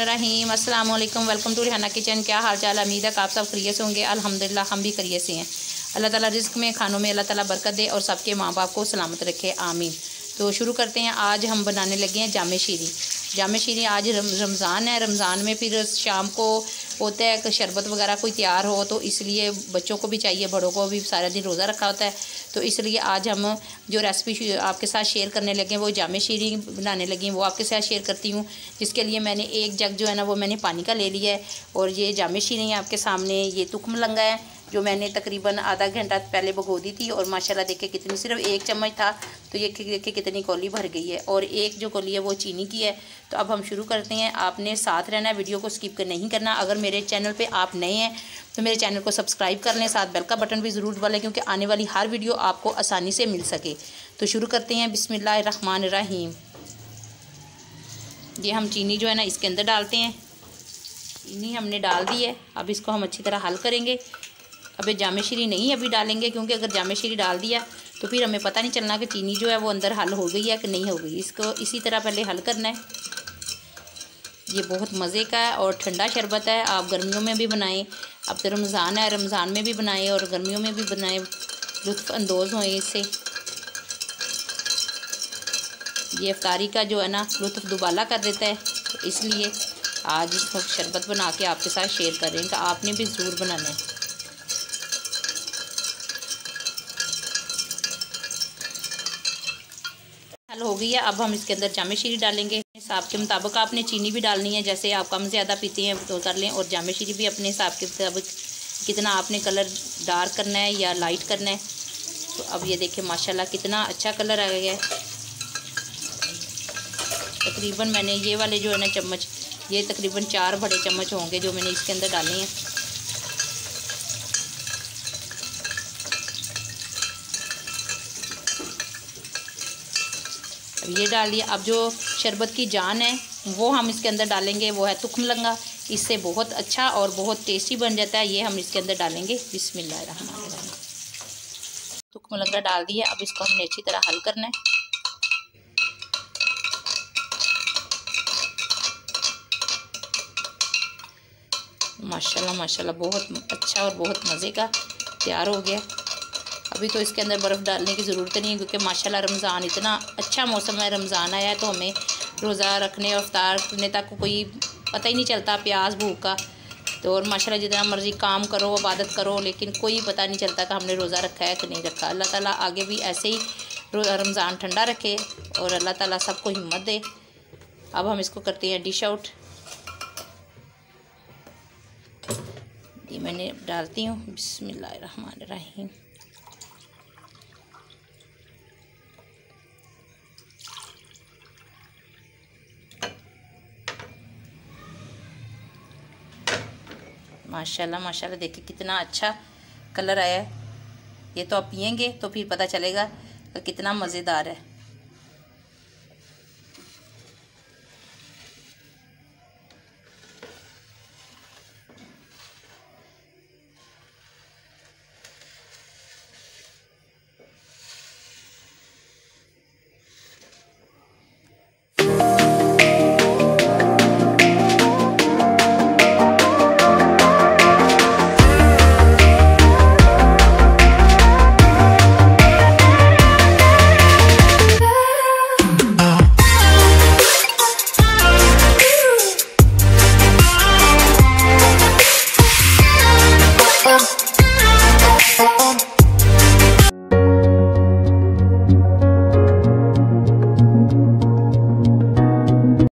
रहीम, अस्सलाम वालेकुम, welcome to Rihanna kitchen. क्या हाल चाल उम्मीद है आप सब खरीय से होंगे। अल्हम्दुलिल्लाह, हम भी खरीय से हैं। अल्लाह ताला रिस्क में, खानों में अल्लाह ताला बरकत दे और सबके माँ बाप को सलामत रखे। आमीन। तो शुरू करते हैं। आज हम बनाने लगे हैं जाम शीरी। जाम शीरी आज रमज़ान है। रमज़ान में फिर शाम को होता है कि शरबत वगैरह कोई तैयार हो तो इसलिए बच्चों को भी चाहिए, बड़ों को भी सारा दिन रोज़ा रखा होता है। तो इसलिए आज हम जो रेसिपी आपके साथ शेयर करने लगे वो जाम शीरी बनाने लगी वो आपके साथ शेयर करती हूँ। जिसके लिए मैंने एक जग जो है ना, वो मैंने पानी का ले लिया है। और ये जाम शीरी है आपके सामने, ये तुखम लंगा है, जो मैंने तकरीबन आधा घंटा पहले भगो दी थी। और माशाल्लाह देखे कितनी, सिर्फ़ एक चम्मच था तो ये देखे कितनी कौली भर गई है। और एक जो कौली है, वो चीनी की है। तो अब हम शुरू करते हैं। आपने साथ रहना वीडियो को स्किप नहीं करना। अगर मेरे चैनल पर आप नए हैं तो मेरे चैनल को सब्सक्राइब कर लें, साथ बेल का बटन भी ज़रूर दबा लें, क्योंकि आने वाली हर वीडियो आपको आसानी से मिल सके। तो शुरू करते हैं बिसमिल्लाम ये हम चीनी जो है ना, इसके अंदर डालते हैं। चीनी हमने डाल दी है, अब इसको हम अच्छी तरह हल करेंगे। अभी जामे श्री नहीं अभी डालेंगे, क्योंकि अगर जामे श्री डाल दिया तो फिर हमें पता नहीं चलना कि चीनी जो है वो अंदर हल हो गई है कि नहीं हो गई। इसको इसी तरह पहले हल करना है। ये बहुत मज़े का है और ठंडा शरबत है। आप गर्मियों में भी बनाएँ अब तो रमज़ान है, रमज़ान में भी बनाएँ और गर्मियों में भी बनाएँ। लुत्फ़अंदोज़ हों इससे। ये अफ्तारी का जो है ना, लुत्फ़ दुबाला कर देता है। तो इसलिए आज इसको शरबत बना के आपके साथ शेयर कर रहे हैं कि आपने भी ज़रूर बनाना है। हो गई है, अब हम इसके अंदर जामे शीरी डालेंगे। हिसाब के मुताबिक आपने चीनी भी डालनी है, जैसे आप कम ज़्यादा पीते हैं तो कर लें, और जामे शीरी भी अपने हिसाब के मुताबिक कितना आपने कलर डार्क करना है या लाइट करना है। तो अब ये देखें माशाल्लाह कितना अच्छा कलर आ गया है। तकरीबन मैंने ये वाले जो है ना चम्मच, ये तकरीबन चार बड़े चम्मच होंगे जो मैंने इसके अंदर डाले हैं। अब ये डाल अब जो शरबत की जान है, वो हम इसके अंदर डालेंगे, वो है तुखम लंगा इससे बहुत अच्छा और बहुत टेस्टी बन जाता है, ये हम इसके अंदर डालेंगे। बिस्मिल्लाह तुखम लंगा डाल दिया, अब इसको हमने अच्छी तरह हल करना है। माशाल्लाह माशाल्लाह, बहुत अच्छा और बहुत मज़े का तैयार हो गया। अभी तो इसके अंदर बर्फ़ डालने की ज़रूरत नहीं है, क्योंकि माशाल्लाह रमज़ान इतना अच्छा मौसम है, रमज़ान आया है तो हमें रोज़ा रखने और अफ्तार करने तक कोई पता ही नहीं चलता प्याज भूख का। तो और माशा जितना मर्ज़ी काम करो, इबादत करो, लेकिन कोई पता नहीं चलता कि हमने रोज़ा रखा है कि नहीं रखा। अल्लाह ताला आगे भी ऐसे ही रमज़ान ठंडा रखे और अल्लाह ताला सबको हिम्मत दे। अब हम इसको करते हैं डिश आउट। ये मैंने डालती हूँ। बिस्मिल्लाहिर्रहमानिर्रहीम। माशाल्लाह माशाल्लाह, देखिए कितना अच्छा कलर आया है। ये तो आप पियेंगे तो फिर पता चलेगा कितना मज़ेदार है।